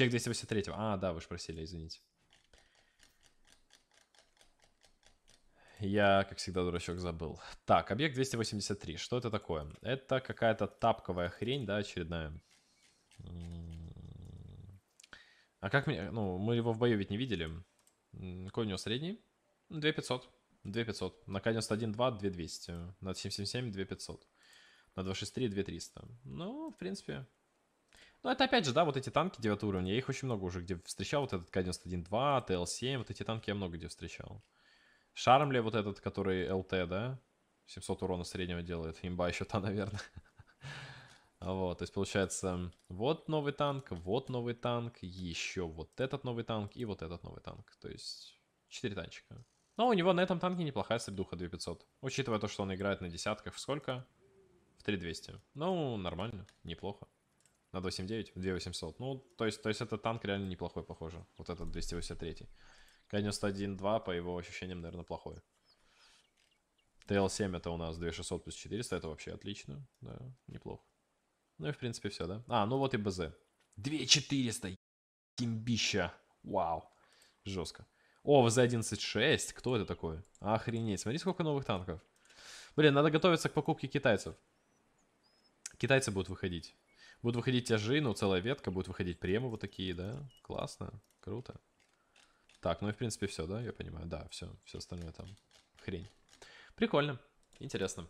Чек 283. А, да, вы же просили, извините. Я, как всегда, дурачок забыл. Так, объект 283. Что это такое? Это какая-то тапковая хрень, да, очередная. А как мне... Ну, мы его в бою ведь не видели. Какой у него средний? 2500. 2500. На К-91 2, 2200. На 777 2500. На 263 2300. Ну, в принципе... Ну, это опять же, да, вот эти танки 9 уровня. Я их очень много уже где встречал. Вот этот К-91 2, ТЛ-7. Вот эти танки я много где встречал. Шармли вот этот, который ЛТ, да? 700 урона среднего делает. Имба еще та, наверное. Вот, то есть получается, вот новый танк, вот новый танк, еще вот этот новый танк и вот этот новый танк. То есть 4 танчика. Но у него на этом танке неплохая средуха 2500. Учитывая то, что он играет на десятках, в сколько? В 3200. Ну, нормально, неплохо. На 279, 2800. Ну, то есть, то есть этот танк реально неплохой, похоже. Вот этот 283. К-91-2, по его ощущениям, наверное, плохой. ТЛ-7 это у нас 2600 плюс 400, это вообще отлично. Да, неплохо. Ну и в принципе все, да? А, ну вот и БЗ. 2400, кимбища. Вау, жестко. О, ВЗ-11.6, кто это такой? Охренеть, смотри, сколько новых танков. Блин, надо готовиться к покупке китайцев. Китайцы будут выходить. Будут выходить тяжи, ну целая ветка, будут выходить премы вот такие, да? Классно, круто. Так, ну и в принципе все, да, я понимаю. Да, все, все остальное там хрень. Прикольно, интересно.